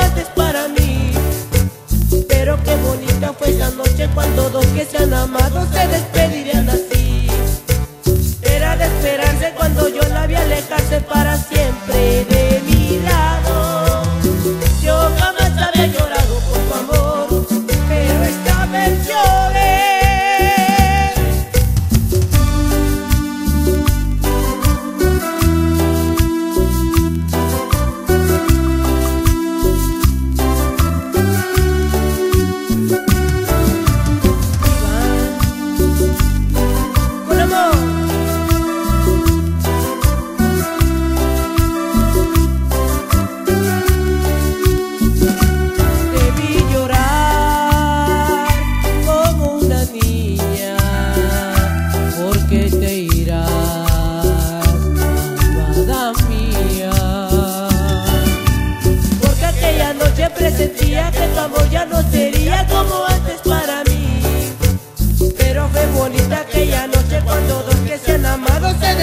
antes para mí. Pero qué bonita fue esa noche cuando dos que se han amado se despidieron.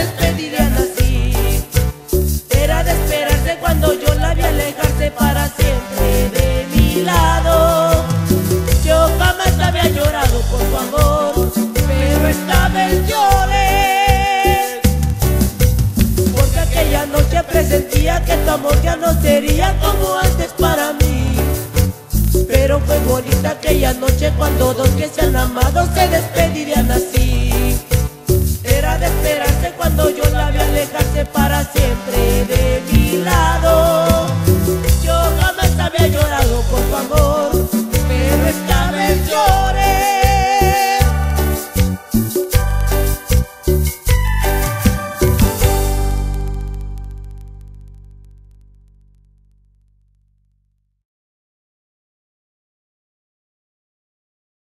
Despedirían así. Era de esperarse cuando yo la vi alejarse para siempre de mi lado. Yo jamás había llorado por tu amor, pero esta vez lloré. Porque aquella noche presentía que tu amor ya no sería como antes para mí. Pero fue bonita aquella noche cuando dos que se han amado se despedían